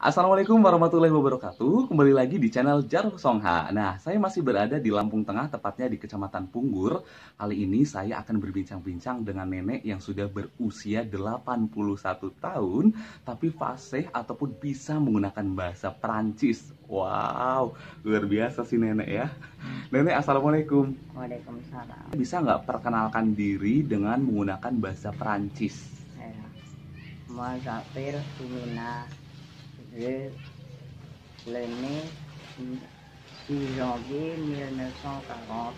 Assalamualaikum warahmatullahi wabarakatuh. Kembali lagi di channel Jaruh Songha. Nah, saya masih berada di Lampung Tengah, tepatnya di Kecamatan Punggur. Kali ini saya akan berbincang-bincang dengan nenek yang sudah berusia 81 tahun, tapi fasih ataupun bisa menggunakan bahasa Perancis. Wow, luar biasa sih nenek ya. Nenek, Assalamualaikum. Waalaikumsalam. Bisa nggak perkenalkan diri dengan menggunakan bahasa Perancis? Ya. Moi j'appelle Tumina. Je le né 6 janvier 1940.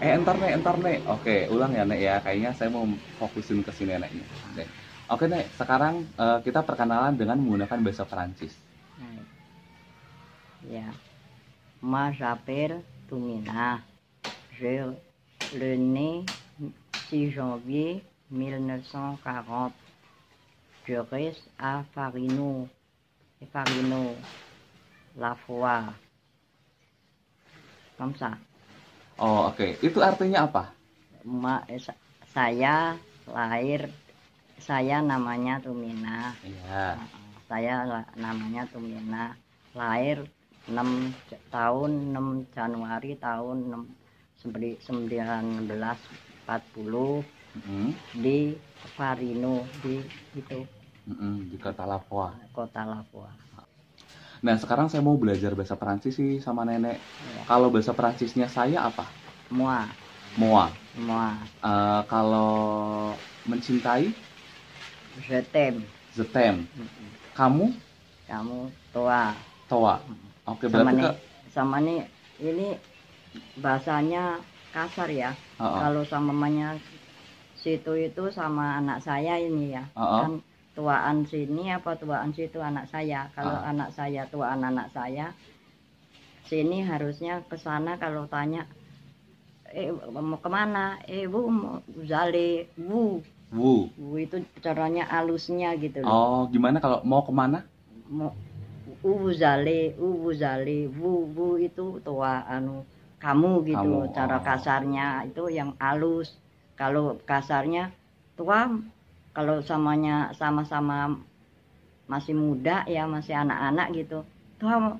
Eh, entar nek, entar nek. Oke, ulang ya nek ya. Kayaknya saya mau fokusin ke si neneknya. Oke, Oke nek, sekarang eh, kita perkenalan dengan menggunakan bahasa Perancis. Hai. Ya. Moi j'appelle Tumina. Je le né 6 janvier 1940. Reste à Farino. Farino. La Foire. Comme ça. Oh, oke. Itu artinya apa? Ma, eh, sa- saya lahir saya namanya Tumina Iya. saya la- namanya Tumina lahir 6 J- tahun 6 Januari tahun 6 sembi- 1940 Mm-mm. di Farino di itu Mm-mm, di kota Lapoa. kota Lapua Nah, sekarang saya mau belajar bahasa Perancis sih sama nenek. Ya. Kalau bahasa Perancisnya saya apa? moi Moi. moi Eh, kalau mencintai, je t'aime je t'aime. Kamu, kamu tua toa. Oke, sama berarti nih ke... sama nih ini bahasanya kasar ya Oh, oh. kalau sama mamanya situ itu sama anak saya ini ya Oh, oh. kan tuaan sini apa tuaan situ anak saya kalau Ah. anak saya tuaan anak saya sini harusnya ke sana kalau tanya eh mau ke mana eh bu mau zale bu Wu. bu itu caranya alusnya gitu loh Oh, gimana kalau mau ke mana? mau ubu zale ubu zale bu bu itu tua anu kamu gitu Kamu, cara oh. kasarnya itu yang halus kalau kasarnya tua kalau samanya sama-sama masih muda ya masih anak-anak gitu. Tua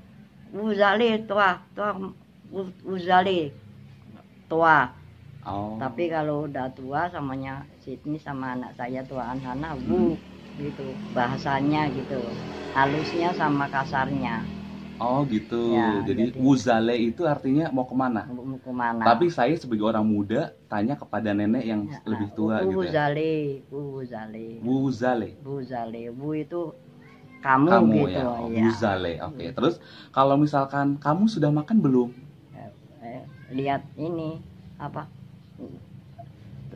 ubu zale tua tua u- ubu zale tua. Oh. tapi kalau udah tua samanya Sydney sama anak saya tuaan sana bu gitu bahasanya gitu. Halusnya sama kasarnya Oh gitu. Ya, jadi jadi- wuzale itu artinya mau ke mana? mau ke mana Tapi saya sebagai orang muda tanya kepada nenek yang Ya, lebih tua bu gitu ya. zale bu zale Wuzale. bu zale bu itu kamu, Kamu gitu ya. Oh, ya. Wuzale. Oke. Terus kalau misalkan kamu sudah makan belum? Eh, lihat ini apa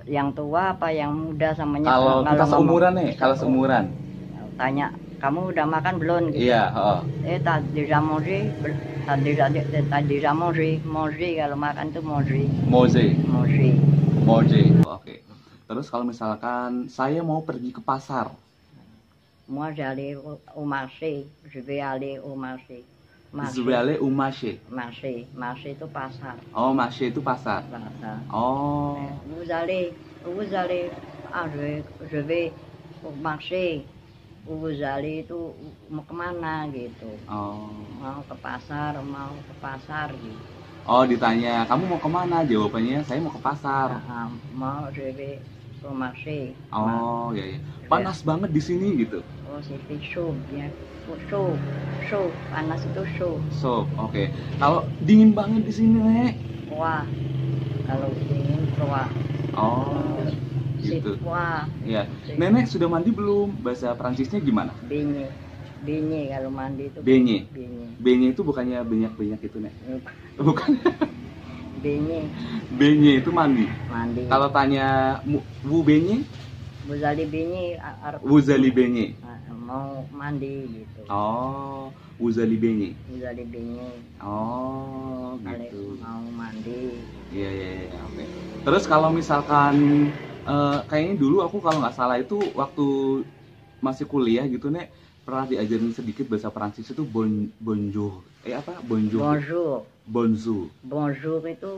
yang tua apa yang muda samanya Kalau kita seumuran nih, kalau seumuran. tanya kamu udah makan belum gitu. Iya, oh. Eh? Bel- T'as déjà, t'as déjà mangé? Manger, kalau makan tuh manger. Moze. Manger. Moje. Oke. Terus kalau misalkan saya mau pergi ke pasar. Moi, j'allais au, au marché. Je vais aller au marché. Umashe. Itu pasar. Oh, mashe itu pasar. Pasar. Oh. Eh, Vous allez, vous allez, ah, je, je vais au marché. Allez itu mau ke mana gitu. Oh. Mau ke pasar, mau ke pasar gitu. Oh, ditanya, "Kamu mau ke mana?" Jawabannya, "Saya mau ke pasar." Ah, mau au marché. Oh, ya ya. Panas banget di sini gitu. Oh, chaud, bien. Oh, chaud, chaud, panas itu chaud. So, oke. Kalau dingin banget di sini, Nek. Wah, kalau dingin tua. Oh, gitu. wah, Iya. Nenek sudah mandi belum? Bahasa Prancisnya gimana? benye, benye kalau mandi itu. Benye. Benye, Benye itu bukannya banyak-banyak itu, Nek. Bukan. benye, Benye itu mandi. mandi. Kalau tanya wu benye, Buzali benye, wuzali benye. mau mandi gitu. Oh, wuzali benye. Buzali benye, Oh, gitu. mau mandi. Iya iya iya oke. Terus kalau misalkan eh, kayaknya dulu aku kalau nggak salah itu waktu masih kuliah gitu nek pernah diajarin sedikit bahasa Prancis itu bon bonjour. Eh apa? Bonjour. Bonjour, Bonjour. bonjour itu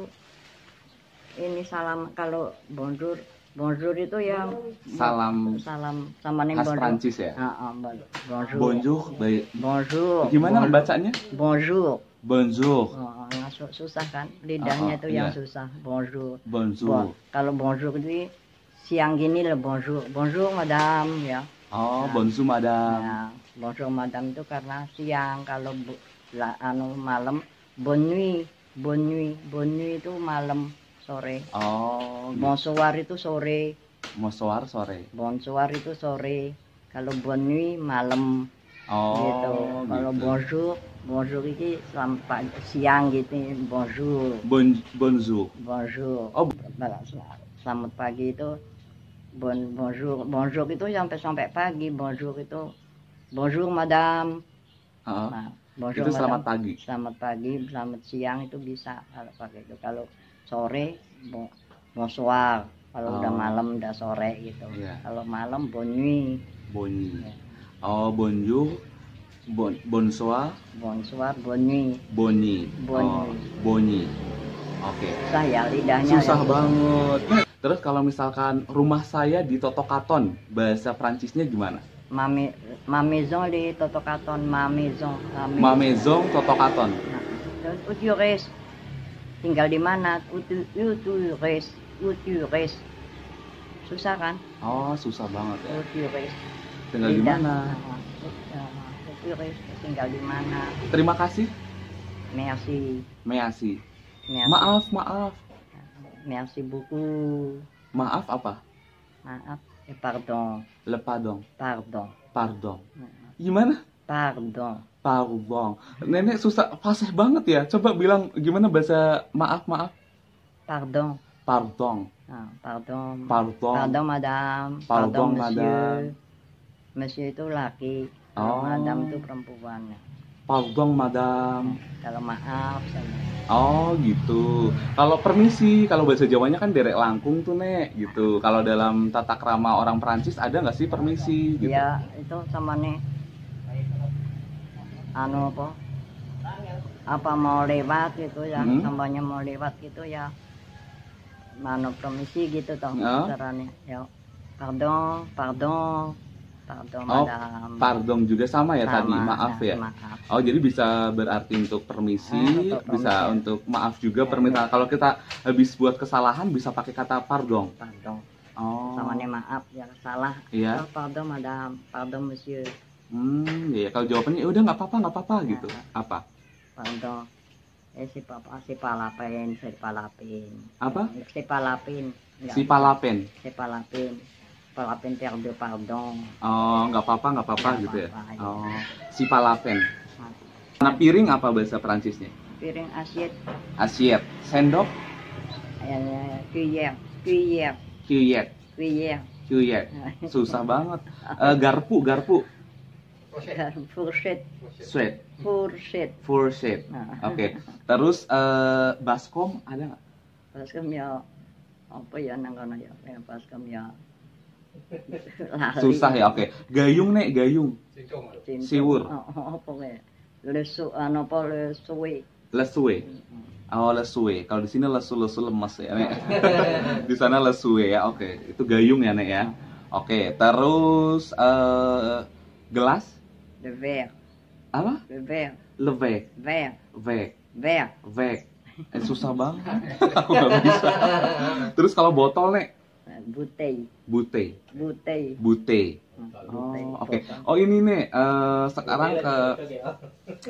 ini salam kalau bonjour bonjour itu yang Salam salam sama nih khas bonjour. Prancis ya. Ah, ah, bon- bonjour. Bonjour, baik. Bonjour. Gimana Bon- bacanya? Bonjour. Bonjour, Oh, su- susah kan lidahnya oh, itu yang iya. susah. Bonjour. bonjour. Bon, kalau bonjour itu siang gini lah bonjour. Bonjour madame ya. Oh, Nah. bonjour madame. Nah, bonjour madame itu karena siang kalau bu, la, anu malam nuit. Bonne nuit itu malam sore. Oh, Bonsoir itu sore. bonsoir sore. Bonsoir itu sore. Kalau bonne nuit malam Oh, gitu. Kalau gitu. bonjour, bonjour ini sampai siang gitu. Bonjour. Bon, bonjour. Bonjour. Oh. Selamat pagi itu bon, bonjour. Bonjour itu sampai sampai pagi. Bonjour itu bonjour madame. Heeh. Nah, bonjour itu selamat madame. pagi. Selamat pagi, selamat siang itu bisa kalau pakai itu. Kalau sore bon, bonsoir. Kalau udah Oh. malam udah sore gitu. Iya. Kalau malam bonne nuit. Boni. Ya. Oh, bonjour. Bon, bonsoir, Bonsoir, bonne nuit. boni. Boni. Oh, boni. Oke. Susah ya lidahnya. Susah ya. banget. Nah, terus kalau misalkan rumah saya di Totokaton, bahasa Prancisnya gimana? Ma, mai- ma maison di Totokaton, ma maison. Ma maison. Ma maison Totokaton. Nah, restes? Tinggal di mana? Tu restes? Susah kan? Oh, susah banget ya. Où tu restes? Tinggal di mana? Ah, ah, Où tu restes? Tinggal di mana? Terima kasih. Merci. Measi. Merci. Maaf, maaf. Merci beaucoup. Maaf apa? Maaf. Eh, pardon. Le pardon. Pardon. Pardon. Gimana? Pardon. Pardon. Nenek susah, fasih banget ya. Coba bilang gimana bahasa maaf, maaf. Pardon. Pardon. Ah, pardon. Pardon. Pardon, madame. Pardon, monsieur. Monsieur itu laki. Oh. madame itu perempuan. Pardon, madam. Kalau maaf sama. Oh gitu. Kalau permisi, kalau bahasa Jawanya kan derek langkung tuh nek, gitu. Kalau dalam tata krama orang Perancis ada nggak sih permisi? Gitu. Ya itu sama nih. Anu apa? Apa mau lewat gitu ya? Hmm. Tambahnya mau lewat gitu ya. Mano permisi gitu toh Ya. caranya. Ya. Pardon, pardon. Pardon, Oh, madame. Pardon juga sama ya tadi, Sama, maaf nah, ya. Maaf. Oh jadi bisa berarti untuk permisi, Ah, untuk bisa permisi. untuk maaf juga Ya, permintaan. Kalau kita habis buat kesalahan bisa pakai kata pardon. Pardon. Oh. Sama nih maaf ya salah. Iya. Oh, pardon, madame. Pardon, monsieur. Hmm, ya kalau jawabannya "Ya udah nggak apa-apa, nggak apa-apa gitu. Ya. Apa? Pardon. Eh si papa si palapin, si palapin. Apa? Si palapin. Enggak. Si palapen. Si palapin. Palapin perdue pardon. Oh, nggak apa-apa, nggak apa-apa gitu ya. apa-apa, iya. Oh, si palapen. Nah, piring apa bahasa Perancisnya? Piring asyik. Assiette, sendok, Eh, cuillère. Cuillère. cuillette, Cuillère. cuillette. Susah banget. Eh, garpu, garpu, Fourchette. sweat, Fourchette. fourchette. Nah, Oke. Terus eh, baskom ada nggak? baskom ya apa ya nang ya ya baskom ya lali. Susah ya. Oke. Gayung nek, gayung. Cinta. Siwur. Oh, oh, apa kayak lesu anu apa lesuwe Lesue. Oh, lesue. Kalau di sini lesu-lesu lemes ya, Nek. di sana lesue ya. Oke. Itu gayung ya, Nek ya. Oke. Terus eh gelas de verre apa? de verre Levek, verre vek, verre vek. Eh, susah banget. Aku nggak bisa. Terus kalau botol, Nek, bute, bouteille bute. Bouteille, Oh, oke. botol. Oh, ini nih eh, sekarang ke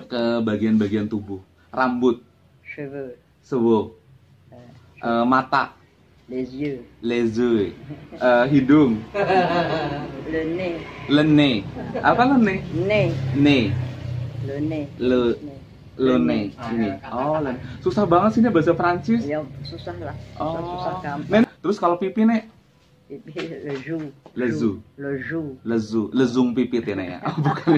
ke bagian-bagian tubuh. Rambut, cheveux sewo, eh, mata, les yeux les yeux, eh, hidung, le nez le nez. Apa le nez? nez Nez, le nez le nez. Ini. Oh, le. Susah banget sih ini bahasa Prancis. ya susah lah susah Oh. susah gampang Nen, terus kalau pipi nih, pipi le joue Le joue. le joue lezu, lezung pipit ya Nek, ya. Oh, bukan.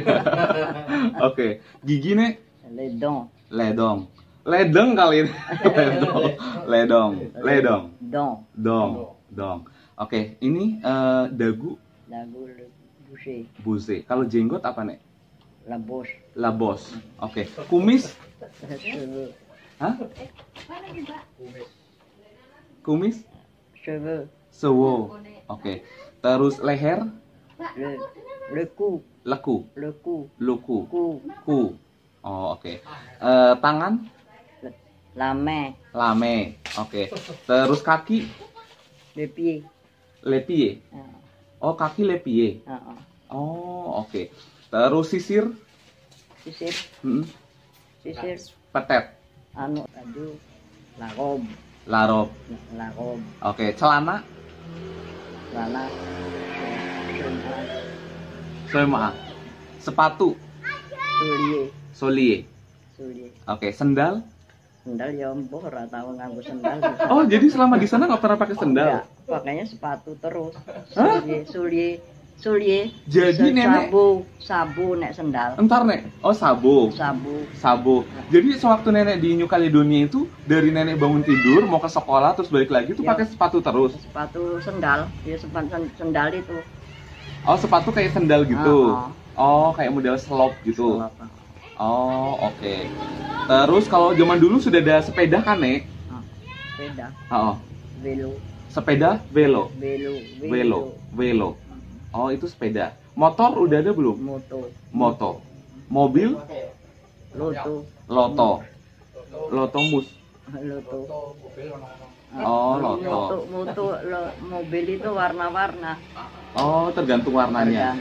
Oke, gigi nih, les dents. Ledong. Ledeng kali ini. ledong, ledong, ledong, dents. Dong, dong. Oke, ini eh, dagu? Le boucher. Buze. Kalau jenggot apa nek? la bouche Labos. Oke, kumis, les cheveux. Hah? Kumis, cheveux sewo, Oke. Terus leher, le leku, le cou luku, cou ku. Oh, oke. Eh, tangan, la main lame. Oke. Terus kaki, le pied. Lepie. Ah, Oh, kaki lepie. ah, ah. Oh, oke. Terus sisir, sisir. Hmm, sisir. Petet, anu aduh. La robe larop. la robe Oke, celana, sema. Sepatu, solie. sulie Oke, sendal. sendal ya empuh ora tau nganggo sendal. Oh, jadi selama di sana nggak pernah pakai sendal? pakainya sepatu terus Hah? sulie sulie sulie Jadi nenek- sabu sabu nek sendal Entar nek, oh sabo, sabu sabo. Jadi sewaktu nenek di New Caledonia itu dari nenek bangun tidur mau ke sekolah terus balik lagi tuh Ya. pakai sepatu terus. sepatu sendal ya sepatu sendal itu Oh sepatu kayak sendal gitu. Ah, Oh kayak model slop gitu. ah. Apa? Oh oke. Terus kalau zaman dulu sudah ada sepeda kan nek? Ah, sepeda Oh, velo sepeda velo, velo velo, velo. Oh itu sepeda. Motor udah ada belum? moto Moto. Mobil, loto loto, loto mus. loto Oh loto. moto lo- mobil itu warna-warna Oh tergantung warnanya.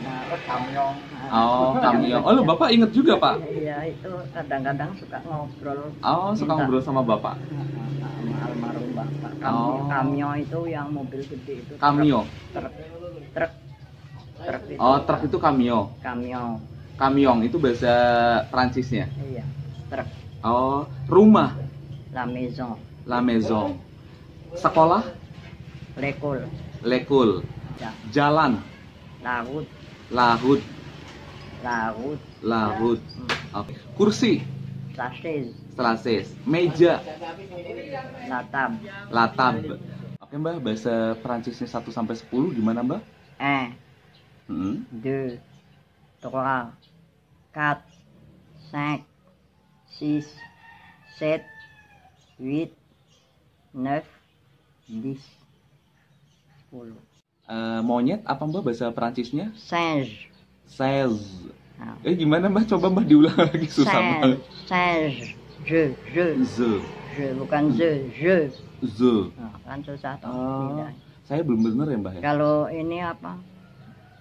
Oh kamio. Oh lo bapak inget juga pak? iya itu kadang-kadang suka ngobrol Oh suka ngobrol sama bapak. almarhum bapak Oh. kamyo, kamyo itu yang mobil gede itu Kamio. truk truk truk itu Oh truk itu kamio. kamyo Kamiong itu bahasa Prancisnya. iya truk Oh rumah. la maison La maison. Sekolah. l'école Lekul. ya Jalan. Lahut. Lahut. Hmm. Oke. Kursi. la chaise Selases. Meja. la table Latab. Oke mbak bahasa Prancisnya 1 sampai 10 gimana mbak? un Hmm. deux trois quatre cinq six sept huit neuf dix sepuluh Eh, monyet apa mbak bahasa Prancisnya? singe Seize. Nah, Eh gimana mbak? Coba mbak diulang lagi susah singe banget. singe je je Ze. je bukan ze je Ze. Nah, kan susah Oh. Saya belum bener ya mbak ya? kalau ini apa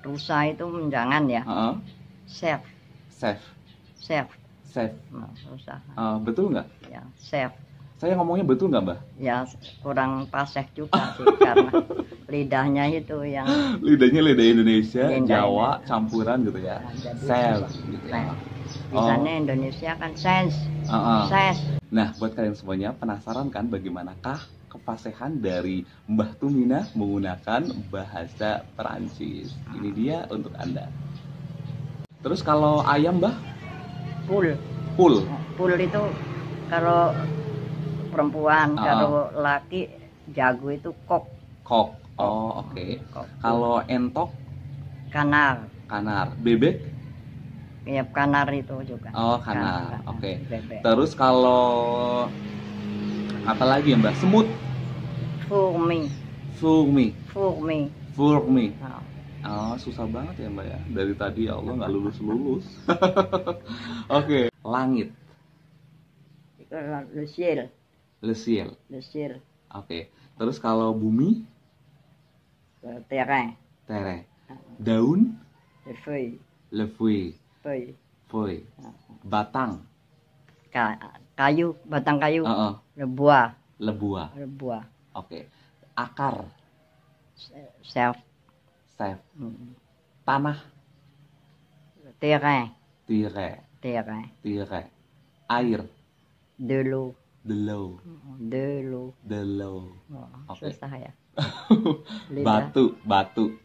rusa itu jangan ya Heeh. chef Safe. chef Safe. nah, susah Eh, betul nggak? ya chef Saya ngomongnya betul nggak mbak? ya kurang paseh juga sih karena lidahnya itu yang Lidahnya lidah Indonesia, Lidah Jawa, Indonesia. campuran gitu ya. Nah, susah. Gitu Nah, ya. misalnya Indonesia kan sense Heeh. sense Nah, buat kalian semuanya penasaran kan bagaimanakah kepasehan dari Mbah Tumina menggunakan bahasa Perancis? Ini dia untuk Anda. Terus kalau ayam, Mbah? full Full. full itu kalau perempuan Ah. kalau laki jago itu kok Kok. Oh, oke. kok Kalau entok, kanar kanar. Bebek? ya kanar itu juga Oh, kanar. Kanar, Oke. bebek. Terus kalau apa lagi ya, Mbak? Semut, fourmi furmi, fourmi furmi. Nah, Oh, susah banget ya, Mbak ya. Dari tadi ya Allah nggak lulus-lulus. Oke, langit, itu le ciel le ciel. le ciel Oke. Terus kalau bumi, le terrain tere. Daun, les feuilles le feuille, feuilles feuille. Batang, Ka- kayu batang kayu. Heeh, le bois le bois. le bois Oke. Akar, self. Sef. Hmm. Tanah, terrain tire, terrain tire. Air, de l'eau delau, de l'eau delau. oh, Oke. susah ya. Batu, batu,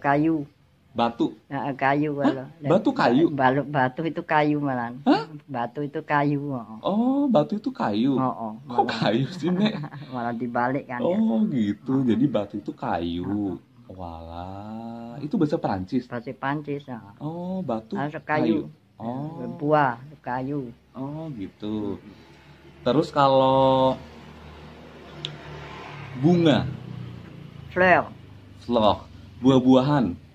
kayu batu. Nah, kayu kalau Batu kayu? Balu- batu itu kayu malan Hah? batu itu kayu oh, Oh, batu itu kayu. oh, oh. Kok malah, kayu sih, Nek? malah dibalik kan ya Oh, gitu. Jadi batu itu kayu. Walah, itu bahasa Perancis. pasti pancis oh. Oh, batu Harus kayu. Oh, buah kayu oh gitu. Terus kalau bunga, fleur Sloh. Buah-buahan.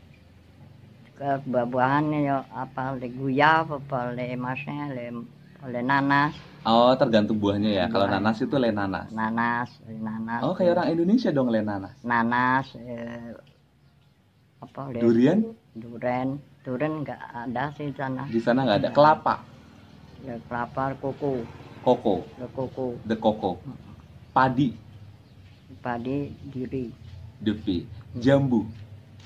Ke buah-buahan ya apa le guyave apa le machin le le nanas Oh, tergantung buahnya ya. Kalau Buah. nanas itu le nanas. nanas le nanas Oh, kayak orang Indonesia dong le nanas. nanas eh, apa le Durian duren duren nggak ada sih di sana di sana nggak ada. Kelapa, le kelapa koko koko, le koko the koko. Padi, padi diri depi. Jambu,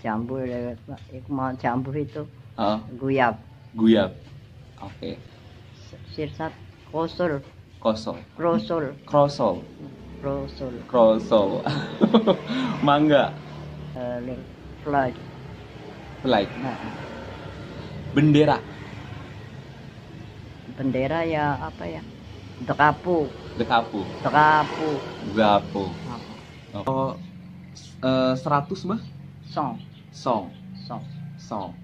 jambu le iku mau jambu itu. Oh, guyab. Guyab. Oke. sirsat kosul. Kosol, krosul. Krosol, krosul. Krosol. Mangga, eh, le flag flag, nah, bendera, bendera ya apa ya? Dekapu. Dekapu, dekapu. Gapo. Apa? Oh, eh, seratus mah? Song Song, song song.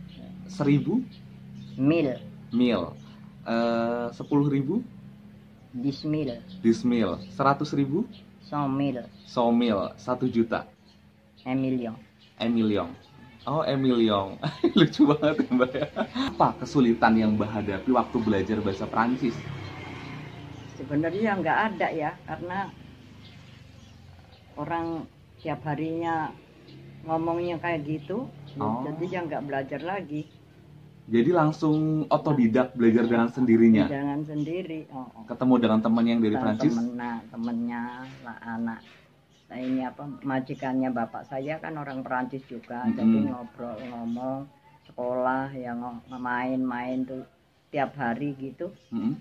Seribu, mil mil. Eh, Sepuluh ribu, dismil dismil. Seratus ribu, song mil somil. Satu juta. emilion Emilion. Oh, Emilion. Lucu banget ya, Mbak ya. Apa kesulitan yang Mbak hadapi waktu belajar bahasa Prancis? sebenarnya nggak ada ya karena orang tiap harinya ngomongnya kayak gitu Oh. jadi ya nggak belajar lagi Jadi langsung otodidak belajar dengan sendirinya. jangan sendiri oh, oh. Ketemu dengan teman yang dari Sama Prancis. temen, nah, temennya lah anak nah, ini apa majikannya bapak saya kan orang Perancis juga Mm-mm. jadi ngobrol ngomong sekolah yang main-main tuh tiap hari gitu Mm-mm.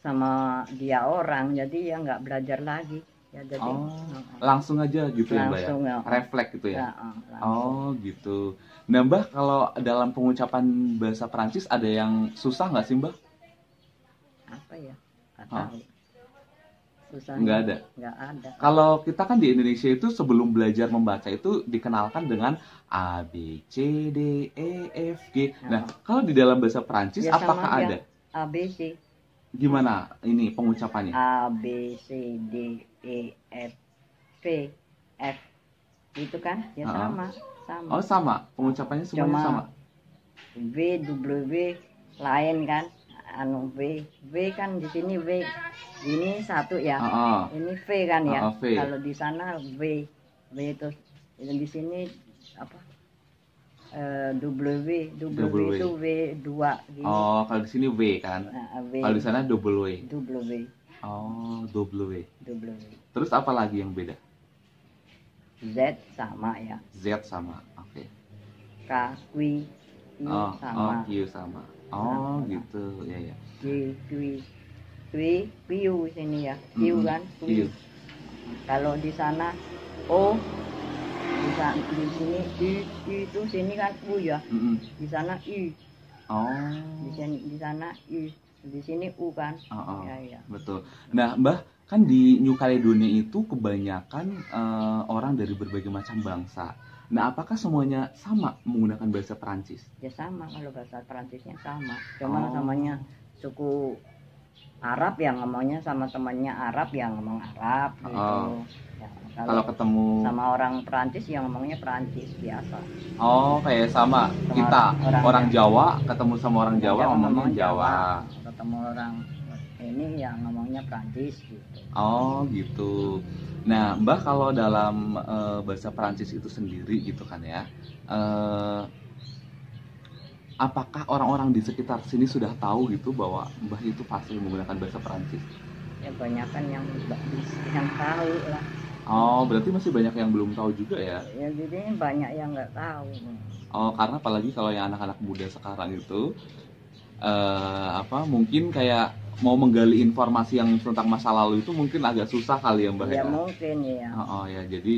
sama dia orang jadi ya nggak belajar lagi ya jadi Oh, oh, oh. Langsung aja gitu ya, Mbak ya. langsung ya, Refleks gitu ya. Ya, oh, langsung. Oh gitu. Nah Mbah kalau dalam pengucapan bahasa Prancis ada yang susah nggak sih Mbah? apa ya tahu susah Nggak ada. nggak ada Kalau kita kan di Indonesia itu sebelum belajar membaca itu dikenalkan dengan A B C D E F G. Nah kalau di dalam bahasa Prancis Ya, apakah ada? ABC Gimana ini pengucapannya? A B C D E F V F itu kan ya Ah. sama sama Oh sama, pengucapannya semuanya Cuma- sama. V W lain kan anu V V kan di sini V ini satu ya Ah, ah. ini V kan ya ah, V. kalau di sana V V itu dan di sini apa Eh, W W W. itu V dua gini Oh kalau di sini W kan? Nah, V Kalau di sana double W. W Oh double W. W Terus apa lagi yang beda? Z sama ya Z sama. Oke. K Q I Oh, sama oh, Q sama. Oh, Sama. gitu. Ya, ya. Q Q Q Q sini ya Q Mm-mm. kan Q. kalau di sana O di, sa- di sini I, I itu sini kan U ya Mm-mm. di sana I Oh. di sini di sana I di sini U kan Oh, oh. ya ya Betul. Nah, Mbah, kan di New Caledonia itu kebanyakan eh, orang dari berbagai macam bangsa. Nah, apakah semuanya sama menggunakan bahasa Perancis? ya sama kalau bahasa Perancisnya sama cuma Oh. namanya suku Arab yang ngomongnya sama temannya Arab yang ngomong Arab gitu Oh. Ya, Kalau kalau ketemu sama orang Perancis yang ngomongnya Perancis biasa Oh, kayak sama Sama kita orang- orang Jawa ketemu sama orang Jawa Jawa ngomongnya ngomong Jawa. ketemu orang ini yang ngomongnya Perancis gitu Oh, gitu. Nah, Mbah kalau dalam eh, bahasa Perancis itu sendiri gitu kan ya. eh, apakah orang-orang di sekitar sini sudah tahu gitu bahwa Mbah itu fasih menggunakan bahasa Perancis? ya banyakan yang yang tahu lah Oh, berarti masih banyak yang belum tahu juga ya. ya jadi banyak yang nggak tahu Oh, karena apalagi kalau yang anak-anak muda sekarang itu eh apa mungkin kayak mau menggali informasi yang tentang masa lalu itu mungkin agak susah kali ya, Mbak ya ya. mungkin ya Oh, oh, ya, jadi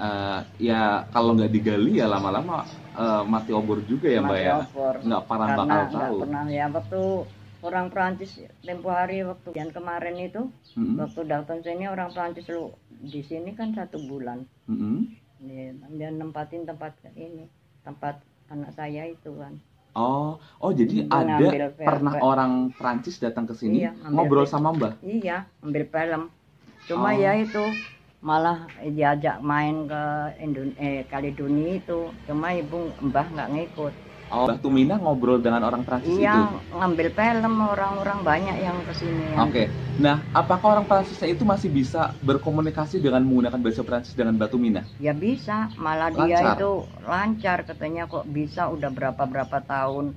eh, ya kalau nggak digali ya lama-lama eh, mati obor juga ya, Mbak Masih ya. opor. Nggak karena bakal nggak tahu. pernah ya waktu orang Perancis tempo hari waktu yang kemarin itu Mm-mm, waktu datang sini orang Perancis lu di sini kan satu bulan mm-mm. dia, dia nempatin tempat ini tempat anak saya itu kan Oh, oh jadi Dia ada pernah orang Prancis datang ke sini Iya, ngobrol ver- sama Mbah. iya ambil film cuma Oh. ya itu malah diajak main ke Indon eh, Kaledonia itu cuma ibu mbah nggak ngikut Oh, Mbak Tumina ngobrol dengan orang Prancis itu. iya ngambil film orang-orang banyak yang ke sini Oke. Nah, apakah orang Prancisnya itu masih bisa berkomunikasi dengan menggunakan bahasa Prancis dengan Mbak Tumina? ya bisa malah dia Lancar. itu lancar katanya kok bisa udah berapa berapa tahun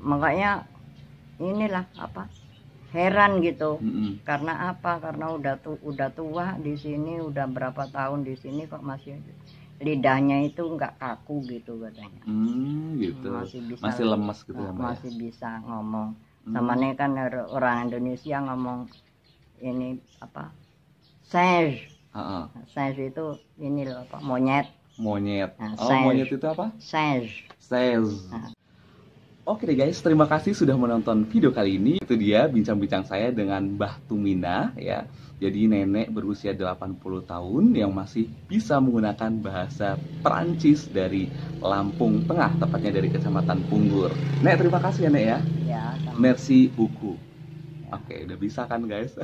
makanya inilah apa heran gitu Mm-mm. karena apa karena udah tu, udah tua di sini udah berapa tahun di sini kok masih lidahnya itu nggak kaku gitu katanya Hmm, gitu. masih bisa Masih lemes gitu ya, ya? masih bisa ngomong Hmm. sama nih kan or- orang Indonesia ngomong ini apa sage Ha-ha. sage itu ini loh apa monyet Monyet. Nah, Oh, monyet itu apa? sage Sales. Nah. Oke deh guys, terima kasih sudah menonton video kali ini. Itu dia bincang-bincang saya dengan Mbah Tumina ya. Jadi nenek berusia 80 tahun yang masih bisa menggunakan bahasa Perancis dari Lampung Tengah, tepatnya dari Kecamatan Punggur. Nek, terima kasih ya Nek ya. ya sama Merci buku. Oke, udah bisa kan guys?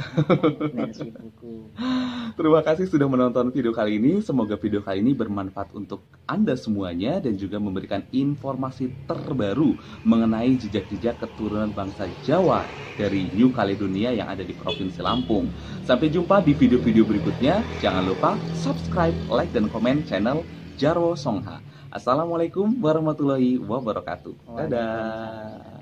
buku Terima kasih sudah menonton video kali ini. Semoga video kali ini bermanfaat untuk Anda semuanya dan juga memberikan informasi terbaru mengenai jejak-jejak keturunan bangsa Jawa dari New Caledonia yang ada di Provinsi Lampung. Sampai jumpa di video-video berikutnya. Jangan lupa subscribe, like, dan komen channel Jarwo Songha. Assalamualaikum warahmatullahi wabarakatuh. Dadah.